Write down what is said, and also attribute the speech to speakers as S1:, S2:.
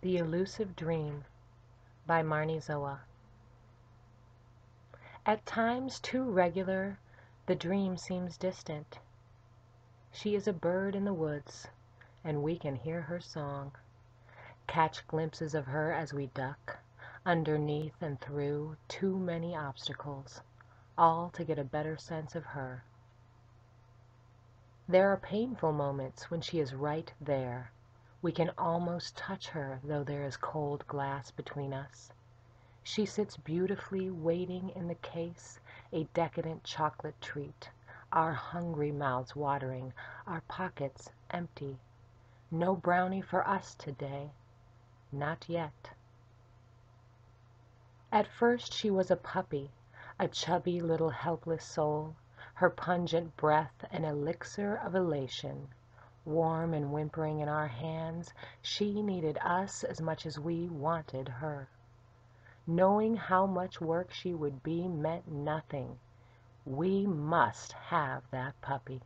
S1: THE ELUSIVE DREAM by Marnie Zoa At times too regular the dream seems distant. She is a bird in the woods, and we can hear her song, Catch glimpses of her as we duck Underneath and through too many obstacles, All to get a better sense of her. There are painful moments when she is right there. We can almost touch her though there is cold glass between us. She sits beautifully waiting in the case, a decadent chocolate treat, our hungry mouths watering, our pockets empty. No brownie for us today. Not yet. At first she was a puppy, a chubby little helpless soul, her pungent breath an elixir of elation. Warm and whimpering in our hands, she needed us as much as we wanted her. Knowing how much work she would be meant nothing. We must have that puppy.